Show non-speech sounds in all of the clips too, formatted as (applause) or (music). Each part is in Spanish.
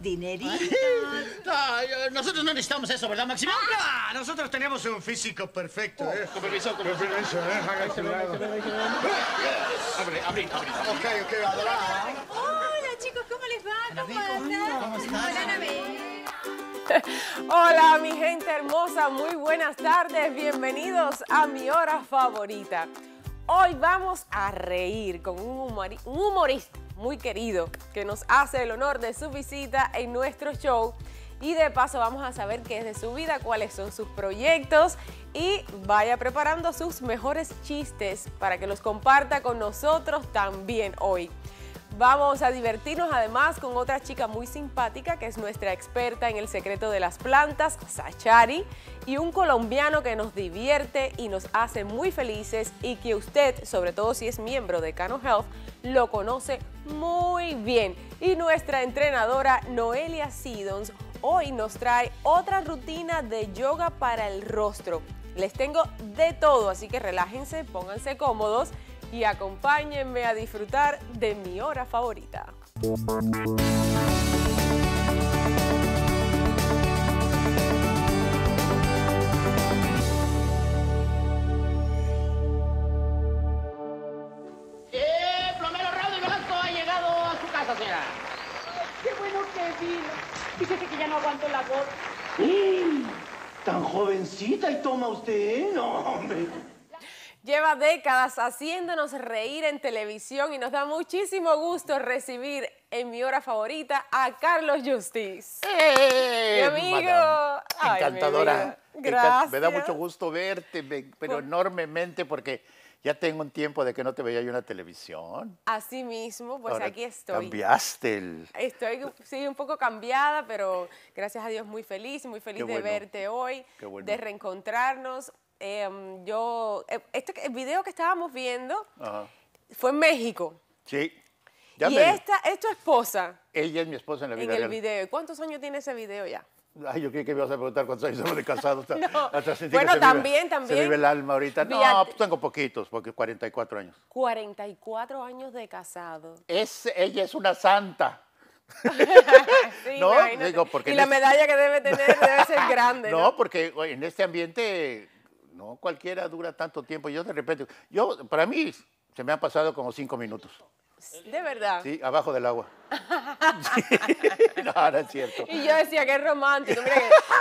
Dinerito. Ay, nosotros no necesitamos eso, ¿verdad, Máximo? Ah, nosotros tenemos un físico perfecto, ¿eh? Con permiso, con permiso. Permiso, ¿eh? Hágase un lado. Abre, abre, abre. Ok, ok, adelante. Hola chicos, ¿cómo les va? ¿Cómo andan? ¿Cómo? (laughs) Hola, mi gente hermosa, muy buenas tardes, bienvenidos a mi hora favorita. Hoy vamos a reír con un humorista muy querido que nos hace el honor de su visita en nuestro show y de paso vamos a saber qué es de su vida, cuáles son sus proyectos y vaya preparando sus mejores chistes para que los comparta con nosotros también hoy. Vamos a divertirnos además con otra chica muy simpática que es nuestra experta en el secreto de las plantas, Sachari, y un colombiano que nos divierte y nos hace muy felices y que usted, sobre todo si es miembro de Cano Health, lo conoce muy bien. Y nuestra entrenadora Noelia Sidons hoy nos trae otra rutina de yoga para el rostro. Les tengo de todo, así que relájense, pónganse cómodos y acompáñenme a disfrutar de mi hora favorita. ¡Eh, plomero Raúl Velasco ha llegado a su casa, señora! Qué bueno que vino. Fíjese que ya no aguanto la voz. Tan jovencita y toma usted, no, hombre. Lleva décadas haciéndonos reír en televisión y nos da muchísimo gusto recibir en mi hora favorita a Carlos Justice. ¡Eh, Mi amigo. Ay, Encantadora. Gracias. Me da mucho gusto verte, me- pero Por- enormemente porque ya tengo un tiempo de que no te veía yo en la televisión. Así mismo, pues Ahora aquí estoy. Cambiaste el... Estoy, sí, un poco cambiada, pero gracias a Dios muy feliz, muy feliz de verte hoy, qué bueno. de reencontrarnos. Em, yo, eh, este el video que estábamos viendo Ajá. fue en México. Sí. Ya y me- esta es tu esposa Ella es mi esposa en la en vida el real. video. ¿Y ¿Cuántos años tiene ese video ya? Ay, yo creí que me ibas a preguntar cuántos años somos de casados. (laughs) Hasta, No. hasta sentí que Bueno, se me también, iba- Se también. me iba el alma ahorita. No, Fíjate. pues tengo poquitos, porque 44 años. 44 años de casado. Es, ella es una santa. (laughs) Sí, No, imagínate. digo, porque y en la este- medalla que debe tener debe ser (laughs) grande, ¿no? No, porque oye, en este ambiente no cualquiera dura tanto tiempo. Yo de repente, yo para mí se me han pasado como cinco minutos, De verdad. sí, abajo del agua. (laughs) Sí. (laughs) No, no es cierto. Y yo decía, qué romántico. Mira,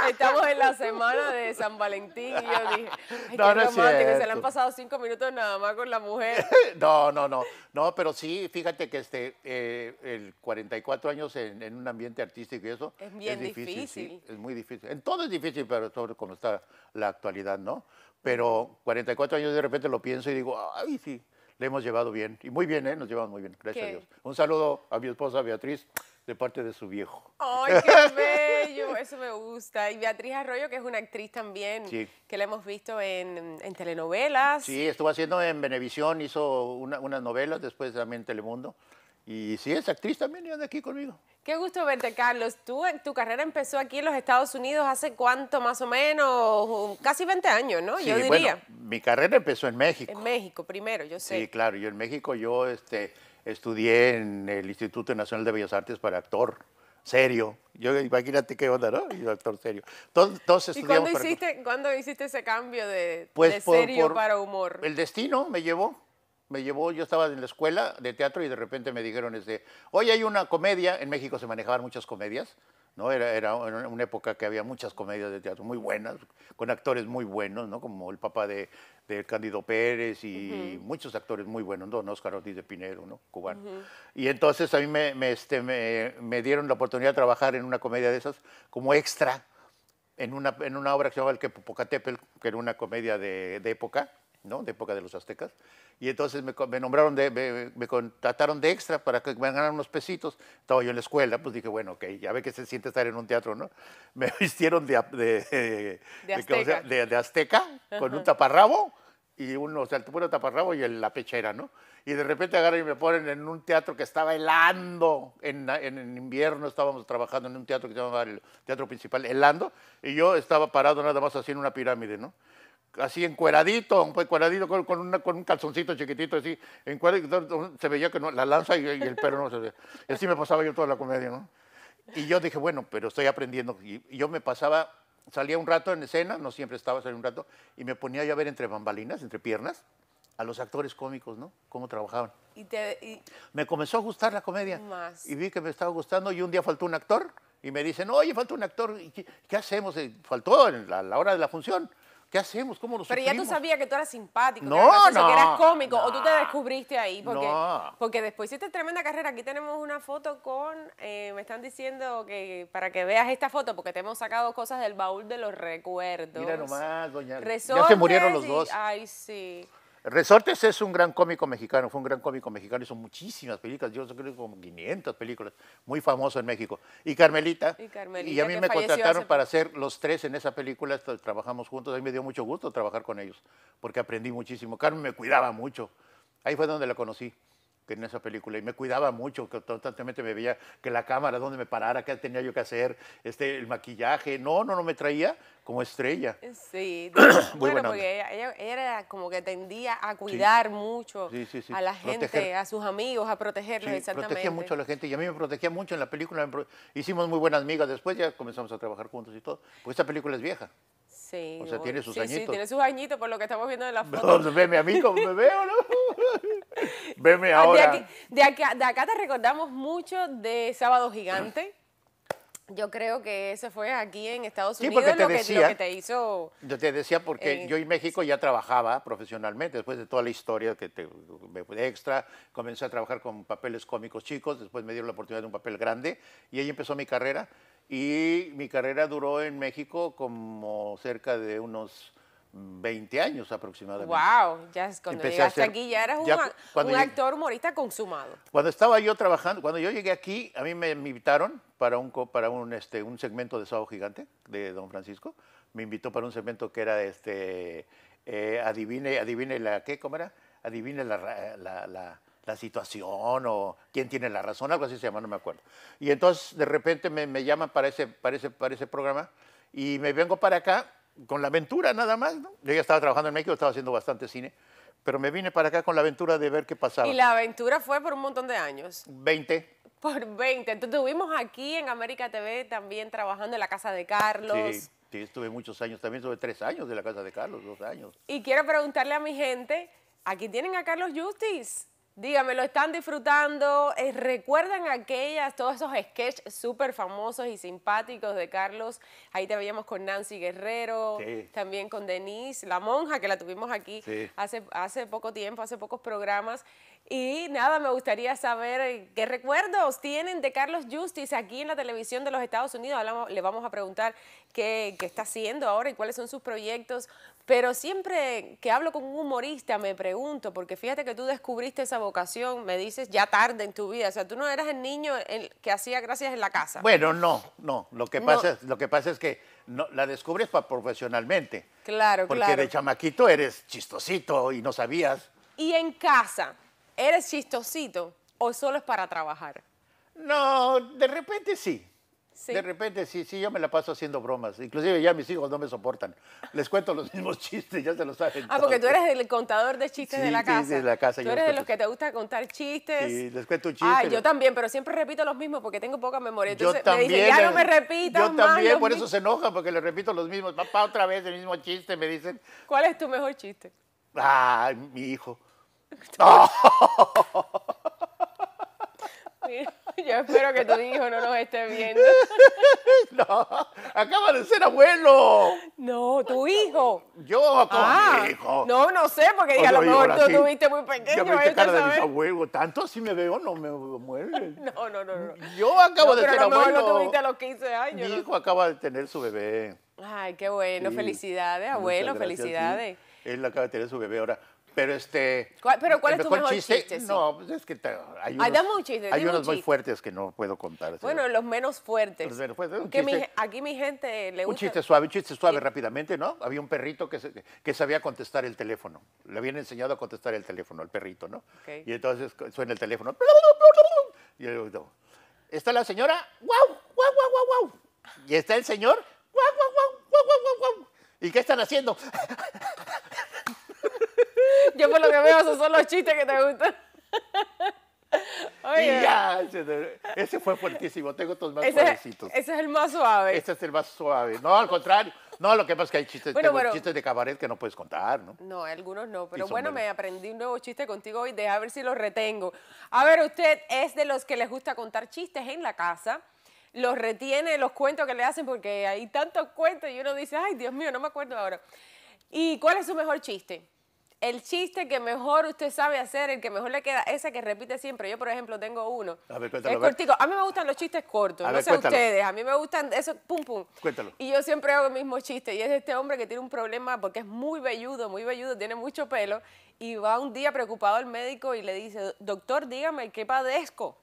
que estamos en la semana de San Valentín y yo dije, ay, No, qué no es romántico. Se le han pasado cinco minutos nada más con la mujer. (laughs) No, no, no, no, pero sí, fíjate que este, eh, el 44 años en, en un ambiente artístico y eso Es bien difícil. es muy difícil. En todo es difícil, pero sobre como está la actualidad, ¿no? Pero 44 años de repente lo pienso y digo, ay, sí, le hemos llevado bien. Y muy bien, ¿eh? Nos llevamos muy bien, gracias Qué- a Dios. Un saludo a mi esposa Beatriz de parte de su viejo. ¡Ay, qué (laughs) bello! Eso me gusta. Y Beatriz Arroyo, que es una actriz también, Sí. que la hemos visto en, en telenovelas. Sí, estuvo haciendo en Venevisión, hizo una- unas novelas, después también en Telemundo. Y sí, es actriz también y anda aquí conmigo. Qué gusto verte, Carlos. Tú, tu carrera empezó aquí en los Estados Unidos hace cuánto, más o menos, casi 20 años, ¿no? yo Sí, diría. Bueno, mi carrera empezó en México. En México primero, yo sé. Sí, claro. Yo en México yo este, estudié en el Instituto Nacional de Bellas Artes para actor serio. Yo imagínate qué onda, ¿no? Yo actor serio. Todos, todos ¿Y estudiamos cuándo para- hiciste, cuándo hiciste ese cambio de, Pues de por- serio por para humor? El destino me llevó. Me llevó, yo estaba en la escuela de teatro y de repente me dijeron, este, hoy hay una comedia, en México se manejaban muchas comedias, ¿no? Era, era una época que había muchas comedias de teatro muy buenas, con actores muy buenos, ¿no? Como el papá de, de Cándido Pérez y muchos actores muy buenos, ¿no? Oscar Ortiz de Pinero, ¿no? Cubano. Y entonces a mí me, me, este, me, me dieron la oportunidad de trabajar en una comedia de esas como extra en una, en una obra que se llamaba El que Popocatépetl, que era una comedia de, de época, ¿no? De época de los aztecas. Y entonces me, nombraron, de, me, me contrataron de extra para que me ganaran unos pesitos. Estaba yo en la escuela, pues dije, bueno, ok, ya ve que se siente estar en un teatro, ¿no? (laughs) Me vistieron de, de, de- azteca. de- azteca, con un taparrabo y uno, o sea, el puro taparrabo y el- la pechera, ¿no? Y de repente agarran y me ponen en un teatro que estaba helando, en, en, en invierno estábamos trabajando en un teatro que se llamaba el Teatro Principal, helando, y yo estaba parado nada más haciendo una pirámide, ¿no? Así encueradito, un encueradito con, con, una- con un calzoncito chiquitito así, encueradito, se veía que no, la lanza y, y el pelo no se veía. Y así me pasaba yo toda la comedia, ¿no? Y yo dije, bueno, pero estoy aprendiendo. Y, y yo me pasaba, salía un rato en escena, no siempre estaba, salía un rato, y me ponía yo a ver entre bambalinas, entre piernas, a los actores cómicos, ¿no? Cómo trabajaban. Y te, y- Me comenzó a gustar la comedia. Más. Y vi que me estaba gustando y un día faltó un actor y me dicen, oye, falta un actor. ¿y ¿Qué, qué hacemos? Faltó en la, la hora de la función. ¿Qué hacemos? ¿Cómo lo pero ya tú suplimos?" sabías que tú eras simpático, No, que, eras gracioso, no, que eras cómico, o tú te descubriste ahí. Porque, No. porque después hiciste tremenda carrera. Aquí tenemos una foto con, eh, me están diciendo que para que veas esta foto, porque te hemos sacado cosas del baúl de los recuerdos. Mira nomás, doña. ya se Resortes murieron los y- dos. Ay, sí. Resortes es un gran cómico mexicano, fue un gran cómico mexicano, hizo muchísimas películas, yo creo que como 500 películas, muy famoso en México. Y Carmelita, Y Carmelita, y a mí me contrataron hace para hacer los tres en esa película, trabajamos juntos, a mí me dio mucho gusto trabajar con ellos, porque aprendí muchísimo. Carmen me cuidaba mucho, ahí fue donde la conocí, que en esa película, y me cuidaba mucho, que constantemente me veía que la cámara, dónde me parara, qué tenía yo que hacer, este, el maquillaje, no, no, no me traía como estrella. Sí, (clears throat) bueno, porque ella, ella- era como que tendía a cuidar mucho Sí, sí, sí. a la gente, Proteger. a sus amigos, a protegerlos, exactamente. protegía mucho a la gente y a mí me protegía mucho en la película. Hicimos muy buenas amigas, después ya comenzamos a trabajar juntos y todo. Pues esta película es vieja. Sí, O sea, bueno, tiene sus sí, Sí, añitos. tiene sus añitos por lo que estamos viendo en la foto. No, veme a mí como me veo, ¿no? (laughs) veme Ah, De, ahora. aquí- de acá, de acá te recordamos mucho de Sábado Gigante. Yo creo que ese fue aquí en Estados Sí, Unidos te lo, que, lo decía- que te hizo... Yo te decía porque Eh, yo en México ya trabajaba profesionalmente, después de toda la historia que te, me de extra, comencé a trabajar con papeles cómicos chicos, después me dieron la oportunidad de un papel grande y ahí empezó mi carrera. Y mi carrera duró en México como cerca de unos 20 años aproximadamente. ¡Wow! Ya es cuando Empecé llegaste aquí ya eras un, ya actor humorista consumado. Cuando estaba yo trabajando, cuando yo llegué aquí, a mí me, me invitaron para un para un este un segmento de Sábado Gigante de Don Francisco. Me invitó para un segmento que era este eh, adivine adivine la qué cómo era adivine la, la, la- la situación o quién tiene la razón algo así se llama no me acuerdo. Y entonces de repente me, me llaman para ese para ese para ese programa y me vengo para acá con la aventura nada más. ¿no? Yo ya estaba trabajando en México, estaba haciendo bastante cine. Pero me vine para acá con la aventura de ver qué pasaba. Y la aventura fue por un montón de años. 20, Por 20. Entonces estuvimos aquí en América TV también trabajando en la casa de Carlos. Sí, sí, estuve muchos años, también estuve tres años de la casa de Carlos, dos años. Y quiero preguntarle a mi gente, aquí tienen a Carlos Justice. Dígame, ¿lo están disfrutando? Eh, ¿Recuerdan aquellas, todos esos sketches súper famosos y simpáticos de Carlos? Ahí te veíamos con Nancy Guerrero, Sí. también con Denise, la monja, que la tuvimos aquí Sí. hace, hace poco tiempo, hace pocos programas. Y nada, me gustaría saber eh, qué recuerdos tienen de Carlos Justice aquí en la televisión de los Estados Unidos. Hablamos- le vamos a preguntar qué, qué está haciendo ahora y cuáles son sus proyectos. Pero siempre que hablo con un humorista me pregunto, porque fíjate que tú descubriste esa vocación, me dices ya tarde en tu vida. O sea, tú no eras el niño el que hacía gracias en la casa. Bueno, no, no. Lo que No. pasa, es, lo que pasa es que no, la descubres pa- profesionalmente. Claro, Porque claro. de chamaquito eres chistosito y no sabías. Y en casa, ¿eres chistosito o solo es para trabajar? No, de repente sí. Sí. De repente sí, sí, yo me la paso haciendo bromas. Inclusive ya mis hijos no me soportan. Les cuento los (laughs) mismos chistes, ya se los saben. Ah, porque tú eres el contador de chistes Sí, de la sí, casa. de la casa, Tú yo eres de los que te gusta contar chistes. Sí, les cuento un chiste. Ah, yo también, pero siempre repito los mismos porque tengo poca memoria. Yo Entonces también. me dicen, ya no eh, me repitas Yo más también, por eso mismos". se enojan, porque les repito los mismos. Papá, otra vez el mismo chiste, me dicen. ¿Cuál es tu mejor chiste? Ay, mi hijo. (laughs) (laughs) Yo espero que tu hijo no nos esté viendo. (laughs) No, acaba de ser abuelo. No, tu hijo. Yo Ah, mi hijo. no, no sé, porque a lo mejor tú tuviste muy pequeño. Ya me viste cara de mis abuelos. Tanto así me veo, no me muere. (laughs) No, no, no, no. Yo acabo No, de pero ser a lo mejor abuelo. lo tuviste a los 15 años. Mi ¿no? hijo acaba de tener su bebé. Ay, qué bueno. Sí. Felicidades, abuelo, felicidades. Él acaba de tener su bebé ahora. Pero este. ¿Cuál- pero cuál el es tu mejor chiste? Sí. No, pues es que te- hay Ay, unos, dame un chiste, hay un unos muy chiste. fuertes que no puedo contar. sí. Bueno, los menos fuertes. Los menos fuertes, un Que mi chiste- ge- aquí mi gente le Un gusta. chiste suave, un chiste suave Sí. rápidamente, ¿no? Había un perrito que, se- que sabía contestar el teléfono. Le habían enseñado a contestar el teléfono al perrito, ¿no? Y entonces suena el teléfono. Y yo digo, está la señora, guau, guau, guau, guau, guau. Y está el señor, guau, guau, guau, guau, guau, guau. ¿Y qué están haciendo? Yo por lo que veo, esos son los chistes que te gustan. Oye, ya, ese, ese fue fuertísimo. Tengo otros más ese, es, suavecitos. ese es el más suave. Este es el más suave. No, al contrario. No, lo que pasa es que hay chistes, Bueno, chistes de cabaret que no puedes contar, ¿no? No, algunos no, pero bueno, me aprendí un nuevo chiste contigo hoy, deja ver si lo retengo. A ver, usted es de los que les gusta contar chistes en la casa, los retiene los cuentos que le hacen porque hay tantos cuentos y uno dice, ay, Dios mío, no me acuerdo ahora. ¿Y cuál es su mejor chiste? El chiste que mejor usted sabe hacer, el que mejor le queda, ese que repite siempre. Yo, por ejemplo, tengo uno. A ver, cuéntalo, Es cortico. A mí me gustan los chistes cortos, A no ver, sé cuéntalo. ustedes. A mí me gustan esos pum pum. Cuéntalo. Y yo siempre hago el mismo chiste. Y es este hombre que tiene un problema porque es muy velludo, muy velludo, tiene mucho pelo. Y va un día preocupado al médico y le dice, doctor, dígame, ¿qué padezco?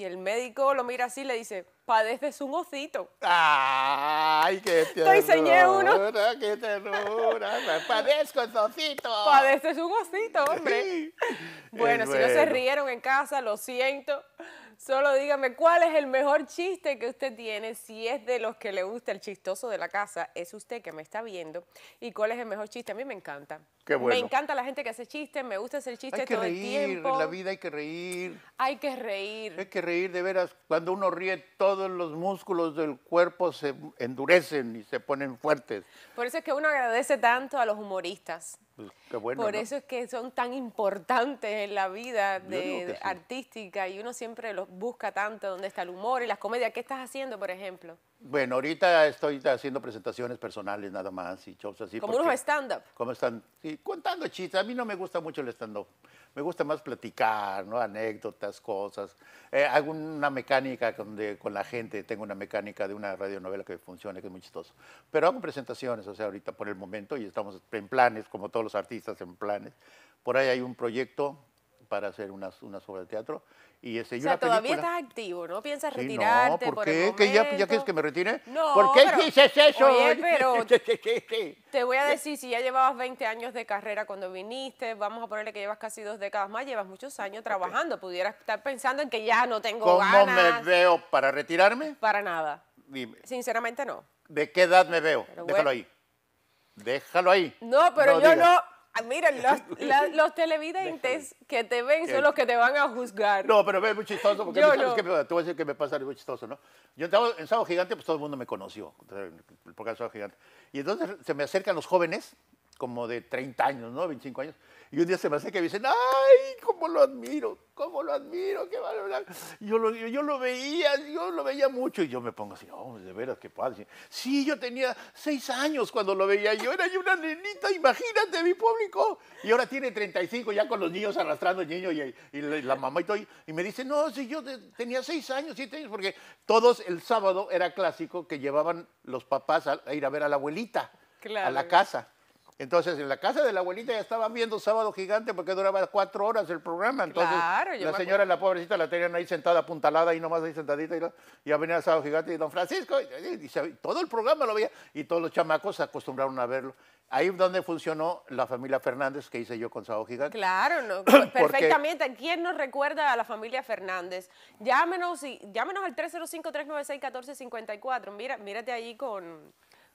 Y el médico lo mira así y le dice, padeces un osito. ¡Ay, qué ternura! (laughs) Te enseñé uno. ¡Qué ternura! Padezco, Sosito. Padeces un osito, hombre. Bueno, Es si no se rieron en casa, lo siento. Solo dígame cuál es el mejor chiste que usted tiene, si es de los que le gusta el chistoso de la casa, es usted que me está viendo. ¿Y cuál es el mejor chiste? A mí me encanta. Qué bueno. Me encanta la gente que hace chistes, me gusta hacer chistes Hay que todo el reír, tiempo. en la vida hay que reír. Hay que reír. Hay que reír de veras. Cuando uno ríe, todos los músculos del cuerpo se endurecen y se ponen fuertes. Por eso es que uno agradece tanto a los humoristas. Pues, qué bueno. Por ¿no? eso es que son tan importantes en la vida de, sí. artística y uno siempre los busca tanto, dónde está el humor y las comedias. ¿Qué estás haciendo, por ejemplo? Bueno, ahorita estoy haciendo presentaciones personales nada más y shows así. Como unos stand-up. ¿Cómo están? Sí, contando chistes. A mí no me gusta mucho el stand-up. Me gusta más platicar, ¿no? Anécdotas, cosas. Eh, hago una mecánica con, de- con la gente. Tengo una mecánica de una radionovela que funciona, que es muy chistoso. Pero hago presentaciones, o sea, ahorita por el momento, y estamos en planes, como todos los artistas en planes. Por ahí hay un proyecto para hacer unas, unas obras de teatro. Y, ese, O sea, todavía película. estás activo, ¿no? ¿Piensas Sí, retirarte no, ¿por, por qué? el ¿Que ya, quieres que me retire? No, ¿Por qué pero- dices eso? Oye, (laughs) pero te voy a decir, si ya llevabas 20 años de carrera cuando viniste, vamos a ponerle que llevas casi dos décadas más, llevas muchos años trabajando, pudieras estar pensando en que ya no tengo ¿Cómo ganas. me veo para retirarme? Para nada. Dime. Sinceramente no. ¿De qué edad me veo? Pero Déjalo bueno. ahí. Déjalo ahí. No, pero yo digas. no. Ah, Miren, (laughs) los, la- los televidentes que te ven son los que te van a juzgar. No, pero es muy chistoso porque Yo ¿sabes no. qué me- te voy a decir que me pasa algo muy chistoso, ¿no? Yo estaba en Sábado Gigante, pues todo el mundo me conoció, el programa Sábado Gigante. Y entonces se me acercan los jóvenes, como de 30 años, ¿no? 25 años. Y un día se me acerca y me dicen, ¡ay, cómo lo admiro! ¿Cómo lo admiro? ¡Qué! Y Yo lo, yo lo veía, yo lo veía mucho. Y yo me pongo así, oh, de veras, qué padre. Sí, yo tenía seis años cuando lo veía. Yo era yo una nenita, imagínate, mi público. Y ahora tiene 35, ya con los niños arrastrando el niño y, y la, la mamá y todo. Y me dice, no, si yo te- tenía seis años, siete años, porque todos el sábado era clásico que llevaban los papás a, a ir a ver a la abuelita, a la casa. Entonces, en la casa de la abuelita ya estaban viendo Sábado Gigante porque duraba cuatro horas el programa. Entonces, Claro, la señora, la pobrecita, la tenían ahí sentada, apuntalada, ahí nomás ahí sentadita. Y la- ya venía el Sábado Gigante y don Francisco, y, todo el programa lo veía. Y todos los chamacos se acostumbraron a verlo. Ahí es donde funcionó la familia Fernández que hice yo con Sábado Gigante. Claro, no, (clears throat) perfectamente. ¿Quién nos recuerda a la familia Fernández? Llámenos, y, llámenos al 305-396-1454. Mira, mírate ahí con,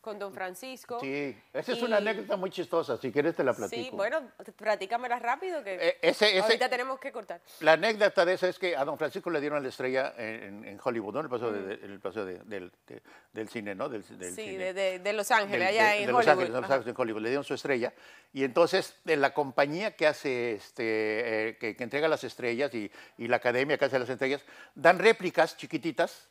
con don Francisco. Sí, esa es una anécdota muy chistosa. Si quieres te la platico. Sí, bueno, platícamela rápido que Eh, ese- ese- ahorita tenemos que cortar. La anécdota de esa es que a don Francisco le dieron la estrella en, en Hollywood, ¿no? En el paseo, de- el paseo de- del, de- del cine, ¿no? Del, del Sí, cine. de, Los Ángeles, del- allá en de Los Hollywood. Ángeles, de Los. Ángeles, en Hollywood. Le dieron su estrella. Y entonces, de la compañía que hace, este, eh, que, que entrega las estrellas y, y la academia que hace las estrellas, dan réplicas chiquititas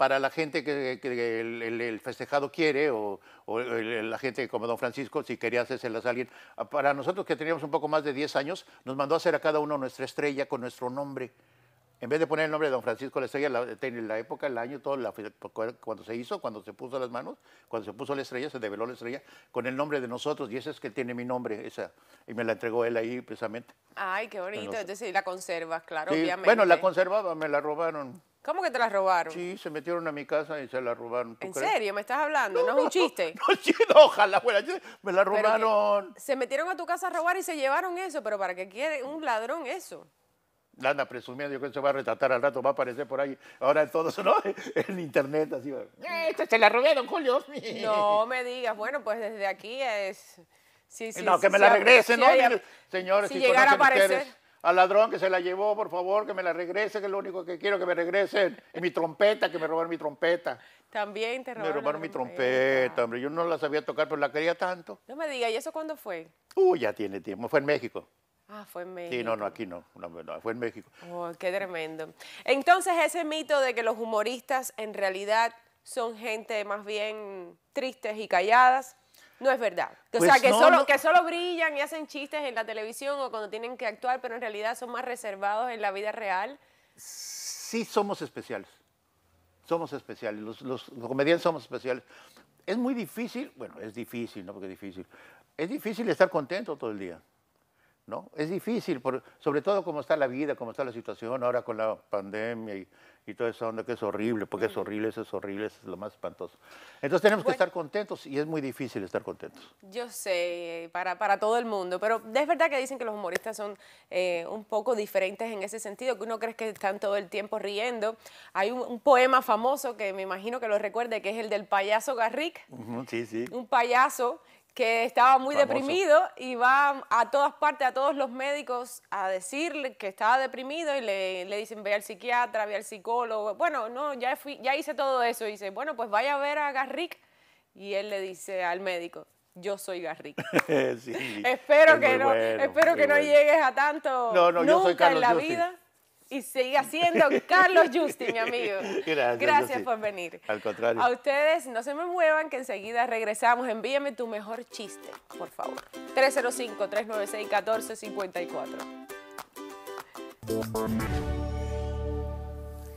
para la gente que, que el, el- el festejado quiere o, o el- la gente como don Francisco, si quería hacérselas a alguien. Ah, Para nosotros que teníamos un poco más de 10 años, nos mandó a hacer a cada uno nuestra estrella con nuestro nombre. En vez de poner el nombre de don Francisco la estrella, la, la época, el año, todo, la- cuando se hizo, cuando se puso las manos, cuando se puso la estrella, se develó la estrella con el nombre de nosotros y ese es que tiene mi nombre, esa, y me la entregó él ahí precisamente. Ay, qué bonito. Entonces, la conservas, claro, Sí, obviamente. bueno, la conservaba, me la robaron. ¿Cómo que te la robaron? Sí, se metieron a mi casa y se la robaron. ¿tú ¿En crees? serio? ¿Me estás hablando? ¿No, es un chiste? (laughs) No, sí, no, ojalá, abuela, me la robaron. Se metieron a tu casa a robar y se llevaron eso, pero ¿para qué quiere un ladrón eso? La anda presumiendo, yo creo que se va a retratar al rato, va a aparecer por ahí. Ahora en todo eso, (laughs) ¿no? En internet, así. va, "Eh, Esta se la robé, don Julio. (laughs) No me digas, bueno, pues desde aquí es... Sí, sí, no, sí, que me sí, la regresen, ¿no? Señores, si si llegara a aparecer. ustedes al ladrón que se la llevó, por favor, que me la regrese, que es lo único que quiero, que me regresen. Y mi trompeta, que me robaron mi trompeta. También te Me robaron, la robaron mi trompeta, hombre. Yo no la sabía tocar, pero la quería tanto. No me digas, ¿y eso cuándo fue? Uy, ya tiene tiempo. Fue en México. Ah, fue en México. Sí, no, no, aquí no. no, no, fue en México. Oh, qué tremendo. Entonces, ese mito de que los humoristas en realidad son gente más bien tristes y calladas, no es verdad. O Pues sea, que, no, solo, no. que solo brillan y hacen chistes en la televisión o cuando tienen que actuar, pero en realidad son más reservados en la vida real. Sí somos especiales. Somos especiales. Los, los- los comediantes somos especiales. Es muy difícil, bueno, es difícil, ¿no? Porque es difícil. Es difícil estar contento todo el día. ¿no? Es difícil, por- sobre todo como está la vida, como está la situación ahora con la pandemia y, y toda esa onda que es horrible, porque es horrible, eso es horrible, eso es lo más espantoso. Entonces tenemos que Bueno. estar contentos y es muy difícil estar contentos. Yo sé, para, para todo el mundo, pero es verdad que dicen que los humoristas son eh, un poco diferentes en ese sentido, que uno cree que están todo el tiempo riendo. Hay un, un poema famoso que me imagino que lo recuerde, que es el del payaso Garrick, Ujú, Sí, sí. un payaso que estaba muy Famoso. deprimido y va a todas partes, a todos los médicos a decirle que estaba deprimido y le, le dicen ve al psiquiatra, ve al psicólogo. Bueno, no, ya, fui, ya hice todo eso. Y dice, bueno, pues vaya a ver a Garrick. Y él le dice al médico, yo soy Garrick. (laughs) Sí, (laughs) espero es que no, bueno, espero que no bueno. llegues a tanto No, no, yo soy nunca en Carlos la Justin. vida. Y siga siendo (laughs) Carlos Justin, mi amigo. Gracias, Gracias por venir. Al contrario. A ustedes, no se me muevan, que enseguida regresamos. Envíame tu mejor chiste, por favor. 305-396-1454.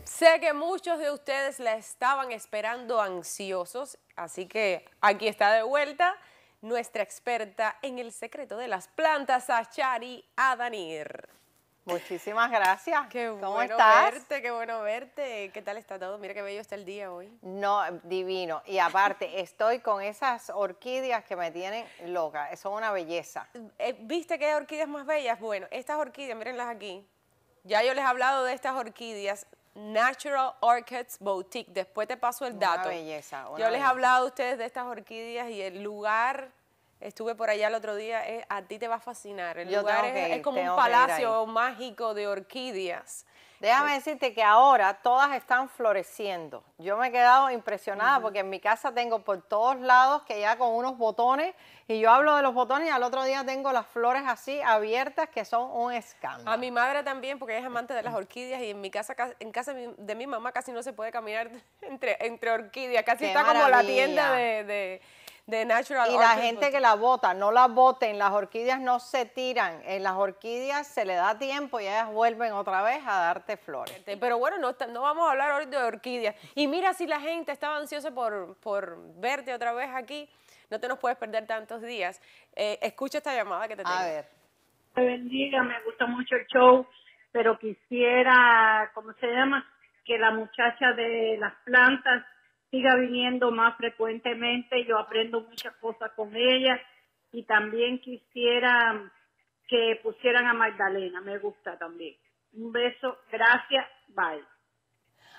Sé que muchos de ustedes la estaban esperando ansiosos, así que aquí está de vuelta nuestra experta en el secreto de las plantas, Achari Adanir. Muchísimas gracias. Qué ¿Cómo bueno estás? verte, qué bueno verte. ¿Qué tal está todo? Mira qué bello está el día hoy. No, divino. Y aparte, (laughs) estoy con esas orquídeas que me tienen loca. Son una belleza. Eh, ¿Viste qué orquídeas más bellas? Bueno, estas orquídeas, mírenlas aquí. Ya yo les he hablado de estas orquídeas. Natural Orchids Boutique. Después te paso el Una dato. belleza, una yo les he belleza. hablado a ustedes de estas orquídeas y el lugar. Estuve por allá el otro día, eh, a ti te va a fascinar. El Yo lugar es, como un palacio mágico de orquídeas. Déjame decirte que ahora todas están floreciendo. Yo me he quedado impresionada porque en mi casa tengo por todos lados que ya con unos botones y yo hablo de los botones y al otro día tengo las flores así abiertas que son un escándalo. A mi madre también, porque es amante de las orquídeas y en mi casa, ca- en casa de mi- mamá casi no se puede caminar (laughs) entre, entre orquídeas, casi ¡Qué está como la tienda de, de, de Natural Y la gente que la bota, no la boten, las orquídeas no se tiran. En las orquídeas se le da tiempo y ellas vuelven otra vez a darte flores. Este, Pero bueno, no, vamos a hablar hoy de orquídeas. Y mira, si la gente estaba ansiosa por, por verte otra vez aquí, no te nos puedes perder tantos días. Eh, escucha esta llamada que te tengo. A ver. me bendiga, me gusta mucho el show, pero quisiera, ¿cómo se llama? Que la muchacha de las plantas siga viniendo más frecuentemente, yo aprendo muchas cosas con ella y también quisiera que pusieran a Magdalena, me gusta también. Un beso, gracias, bye.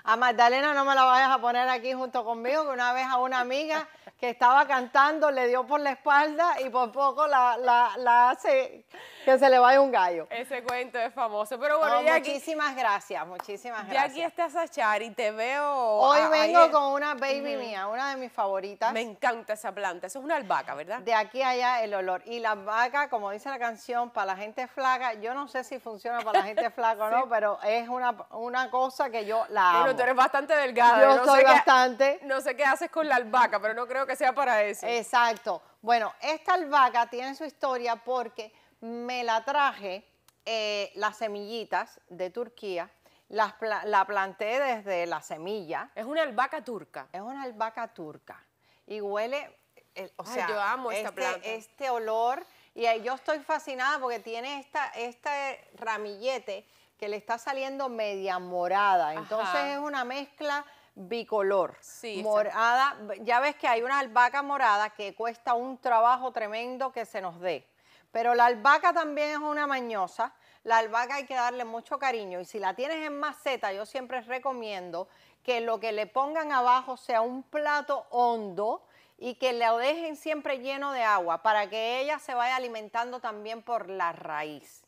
A Magdalena no me la vayas a poner aquí junto conmigo, que una vez a una amiga que estaba cantando le dio por la espalda y por poco la, la, la hace que se le vaya un gallo. Ese cuento es famoso. Pero bueno, No, ya aquí, muchísimas gracias, muchísimas ya aquí gracias. estás Achari, te veo. Hoy a- vengo con una baby mía, una de mis favoritas. Me encanta esa planta. Eso es una albahaca, ¿verdad? De aquí a allá el olor. Y la vaca, como dice la canción, para la gente flaca, yo no sé si funciona para la gente flaca o no, pero es una, una cosa que yo la amo. Tú eres bastante delgada. Yo no soy sé qué- bastante. no sé qué haces con la albahaca, pero no creo que sea para eso. Exacto. Bueno, esta albahaca tiene su historia porque me la traje eh, las semillitas de Turquía, las pla- la planté desde la semilla. Es una albahaca turca. Es una albahaca turca y huele, eh, o Ay, sea, yo amo esta este, planta. este olor y ahí yo estoy fascinada porque tiene esta, este ramillete que le está saliendo media morada. Entonces Ajá. es una mezcla bicolor. Sí, morada, ya ves que hay una albahaca morada que cuesta un trabajo tremendo que se nos dé. Pero la albahaca también es una mañosa. La albahaca hay que darle mucho cariño y si la tienes en maceta, yo siempre recomiendo que lo que le pongan abajo sea un plato hondo y que lo dejen siempre lleno de agua para que ella se vaya alimentando también por la raíz.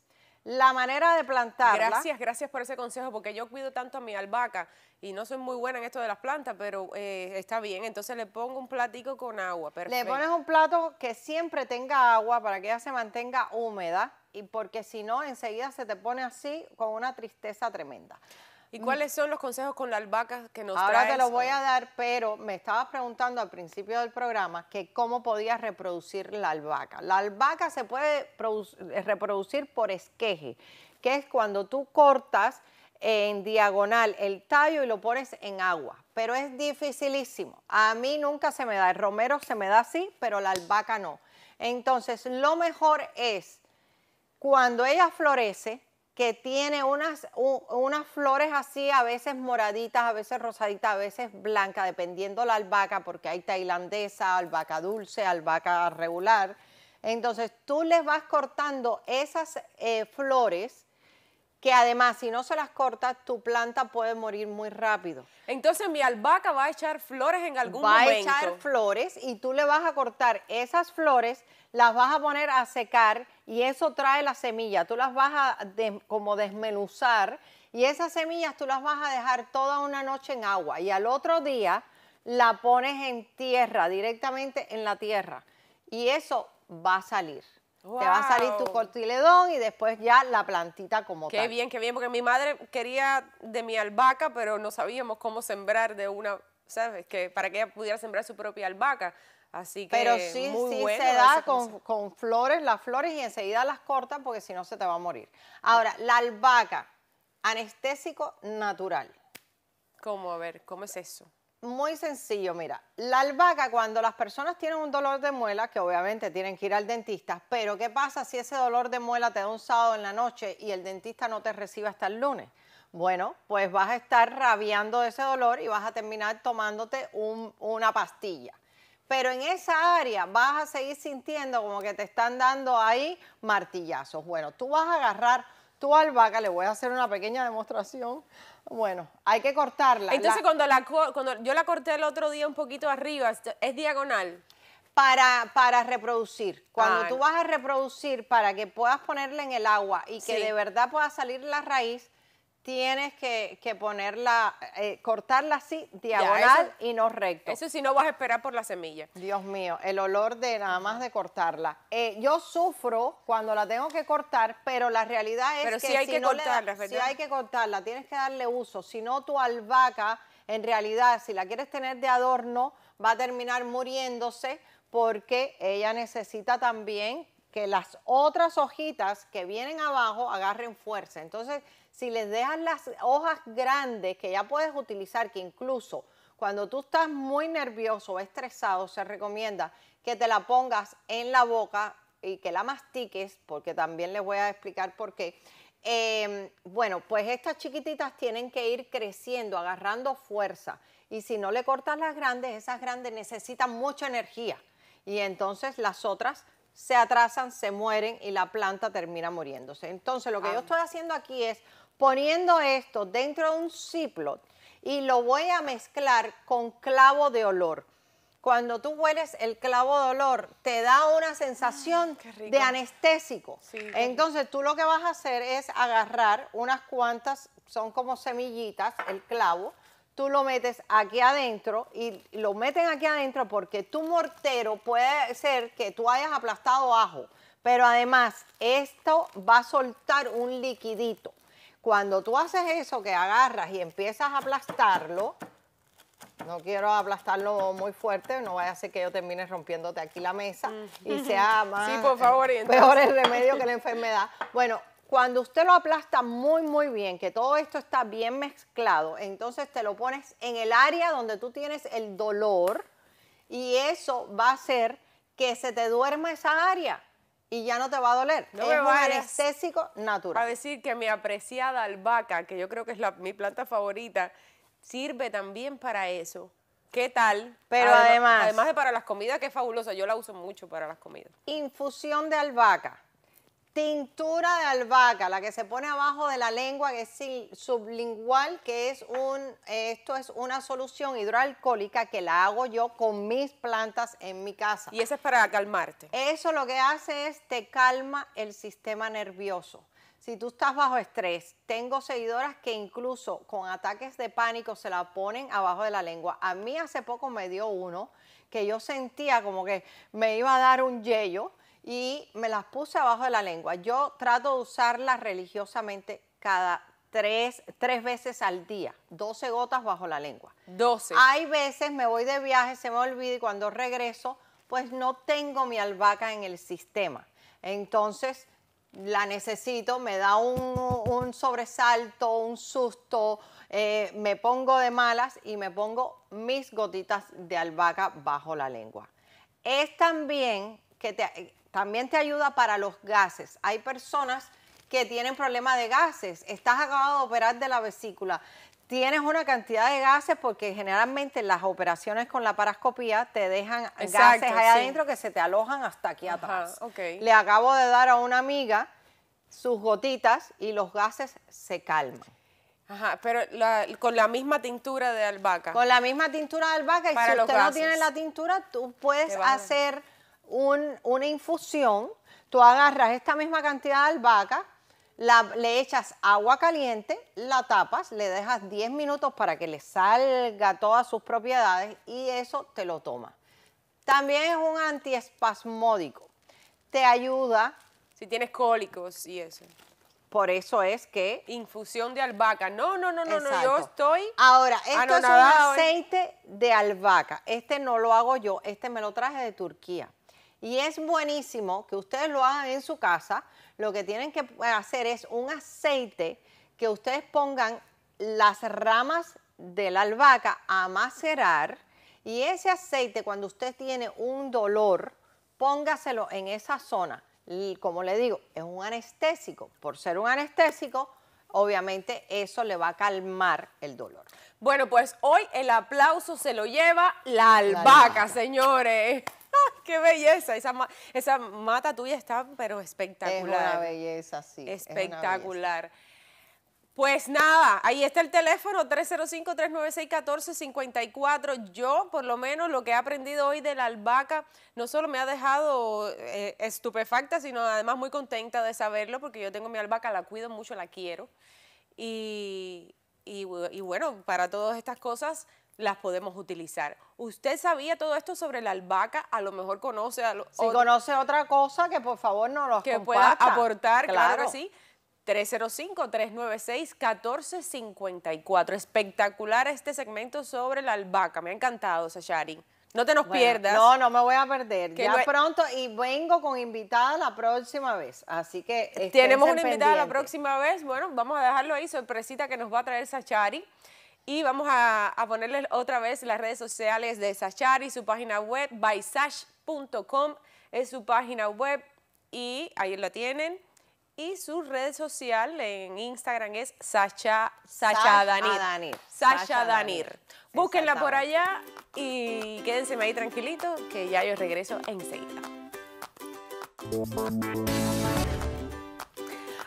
La manera de plantarla. Gracias, gracias por ese consejo, porque yo cuido tanto a mi albahaca y no soy muy buena en esto de las plantas, pero eh, está bien. Entonces le pongo un platico con agua. Le Perfecto. pones un plato que siempre tenga agua para que ella se mantenga húmeda y porque si no, enseguida se te pone así con una tristeza tremenda. ¿Y cuáles son los consejos con la albahaca que nos Ahora te traes lo voy a dar, pero me estabas preguntando al principio del programa que cómo podías reproducir la albahaca. La albahaca se puede eh, reproducir por esqueje, que es cuando tú cortas en diagonal el tallo y lo pones en agua, pero es dificilísimo. A mí nunca se me da, el romero se me da así, pero la albahaca no. Entonces, lo mejor es cuando ella florece, que tiene unas, u- unas flores así, a veces moraditas, a veces rosaditas, a veces blancas, dependiendo la albahaca, porque hay tailandesa, albahaca dulce, albahaca regular. Entonces tú les vas cortando esas eh, flores que además si no se las cortas, tu planta puede morir muy rápido Entonces mi albahaca va a echar flores en algún va a momento. echar flores y tú le vas a cortar esas flores, las vas a poner a secar y eso trae la semilla. Tú las vas a como desmenuzar y esas semillas tú las vas a dejar toda una noche en agua y al otro día la pones en tierra, directamente en la tierra y eso va a salir. Te va a salir tu cortiledón y después ya la plantita como Qué tal. bien, qué bien, porque mi madre quería de mi albahaca, pero no sabíamos cómo sembrar de una, ¿sabes? Que para que ella pudiera sembrar su propia albahaca. Así que Pero sí, muy sí bueno se da con, flores, las flores y enseguida las cortan porque si no se te va a morir. Ahora, la albahaca, anestésico natural. ¿Cómo? A ver, ¿cómo es eso? Muy sencillo, mira, la albahaca cuando las personas tienen un dolor de muela, que obviamente tienen que ir al dentista, pero ¿qué pasa si ese dolor de muela te da un sábado en la noche y el dentista no te recibe hasta el lunes? Bueno, pues vas a estar rabiando de ese dolor y vas a terminar tomándote un- una pastilla. Pero en esa área vas a seguir sintiendo como que te están dando ahí martillazos. Bueno, tú vas a agarrar tu albahaca, le voy a hacer una pequeña demostración. Bueno, hay que cortarla. Entonces La- cuando, la, cuando yo la corté el otro día un poquito arriba, ¿es- ¿es diagonal? para, para reproducir. Cuando Ah. tú vas a reproducir para que puedas ponerla en el agua y que Sí. de verdad pueda salir la raíz, tienes que, que ponerla, eh, cortarla así, diagonal eso- y no recto. Eso si no vas a esperar por la semilla. Dios mío, el olor de nada más de cortarla. Eh, yo sufro cuando la tengo que cortar, pero la realidad es Pero que sí hay si que no da- cortarla, sí ¿verdad? hay que cortarla, tienes que darle uso. Si no, tu albahaca, en realidad, si la quieres tener de adorno, va a terminar muriéndose porque ella necesita también que las otras hojitas que vienen abajo agarren fuerza. Entonces, si les dejas las hojas grandes que ya puedes utilizar, que incluso cuando tú estás muy nervioso o estresado, se recomienda que te la pongas en la boca y que la mastiques, porque también les voy a explicar por qué. Eh, bueno, pues estas chiquititas tienen que ir creciendo, agarrando fuerza. Y si no le cortas las grandes, esas grandes necesitan mucha energía. Y entonces las otras se atrasan, se mueren y la planta termina muriéndose. Entonces lo que yo estoy haciendo aquí es poniendo esto dentro de un Ziploc y lo voy a mezclar con clavo de olor. Cuando tú hueles el clavo de olor, te da una sensación rico. de anestésico. Sí, Entonces tú lo que vas a hacer es agarrar unas cuantas, son como semillitas, el clavo, tú lo metes aquí adentro y lo meten aquí adentro porque tu mortero puede ser que tú hayas aplastado ajo, pero además esto va a soltar un liquidito. Cuando tú haces eso, que agarras y empiezas a aplastarlo, no quiero aplastarlo muy fuerte, no vaya a ser que yo termine rompiéndote aquí la mesa y sea más Sí, por favor, entonces- peor el remedio que la enfermedad. Bueno, cuando usted lo aplasta muy, muy bien, que todo esto está bien mezclado, entonces te lo pones en el área donde tú tienes el dolor y eso va a hacer que se te duerma esa área y ya no te va a doler. No es un anestésico A natural. decir que mi apreciada albahaca, que yo creo que es la- mi planta favorita, sirve también para eso. ¿Qué tal? Pero además- Además de para las comidas, que es fabulosa. Yo la uso mucho para las comidas. Infusión de albahaca. Tintura de albahaca, la que se pone abajo de la lengua, que es sublingual, que es un, esto es una solución hidroalcohólica que la hago yo con mis plantas en mi casa. Y ese es para calmarte. Eso lo que hace es te calma el sistema nervioso. Si tú estás bajo estrés, tengo seguidoras que incluso con ataques de pánico se la ponen abajo de la lengua. A mí hace poco me dio uno que yo sentía como que me iba a dar un yello y me las puse abajo de la lengua. Yo trato de usarlas religiosamente cada tres, tres veces al día, 12 gotas bajo la lengua. 12. Hay veces me voy de viaje, se me olvida y cuando regreso, pues no tengo mi albahaca en el sistema. Entonces la necesito, me da un, un sobresalto, un susto, eh, me pongo de malas y me pongo mis gotitas de albahaca bajo la lengua. Es también que te, también te ayuda para los gases. Hay personas que tienen problemas de gases. Estás acabado de operar de la vesícula. Tienes una cantidad de gases porque generalmente las operaciones con la parascopía te dejan Exacto, gases ahí sí. adentro que se te alojan hasta aquí Ajá, atrás. ok. Le acabo de dar a una amiga sus gotitas y los gases se calman. Ajá, pero la- con la misma tintura de albahaca. Con la misma tintura de albahaca y Para si usted no tiene la tintura, tú puedes hacer un- una infusión. Tú agarras esta misma cantidad de albahaca, la- le echas agua caliente, la tapas, le dejas 10 minutos para que le salga todas sus propiedades y eso te lo tomas. También es un antiespasmódico. Te ayuda, Si tienes cólicos y eso. por eso es que Infusión de albahaca. No, no, no, no, no. Yo estoy. Ahora, esto es un aceite de albahaca. Este no lo hago yo, este me lo traje de Turquía. Y es buenísimo que ustedes lo hagan en su casa. Lo que tienen que hacer es un aceite que ustedes pongan las ramas de la albahaca a macerar. Y ese aceite, cuando usted tiene un dolor, póngaselo en esa zona. Y como le digo, es un anestésico. Por ser un anestésico, obviamente eso le va a calmar el dolor. Bueno, pues hoy el aplauso se lo lleva la albahaca, albahaca. señores. ¡Ah, (laughs) ¡Qué belleza! Esa, ma- esa mata tuya está, pero Es espectacular. una belleza, sí. es una belleza. Espectacular. Pues nada, ahí está el teléfono 305-396-1454. Yo, por lo menos, lo que he aprendido hoy de la albahaca, no solo me ha dejado eh, estupefacta, sino además muy contenta de saberlo, porque yo tengo mi albahaca, la cuido mucho, la quiero. Y, y bueno, para todas estas cosas las podemos utilizar. ¿Usted sabía todo esto sobre la albahaca? A lo mejor conoce a lo- Si otro- conoce otra cosa, que por favor nos lo que pueda aportar, claro, que sí. 305-396-1454. Espectacular este segmento sobre la albahaca. Me ha encantado, Sashari. No te nos Bueno, pierdas. No, no me voy a perder. Que ya no pronto y vengo con invitada la próxima vez. Así que Tenemos una invitada la próxima vez. Bueno, vamos a dejarlo ahí, sorpresita que nos va a traer Sachari. Y vamos a, a ponerles otra vez las redes sociales de Sachari, su página web, bysash.com es su página web y ahí la tienen. Y su red social en Instagram es Sacha, Danir. Adanir. Sacha Sacha Danir. Danir. Búsquenla por allá y quédense ahí tranquilitos que ya yo regreso enseguida.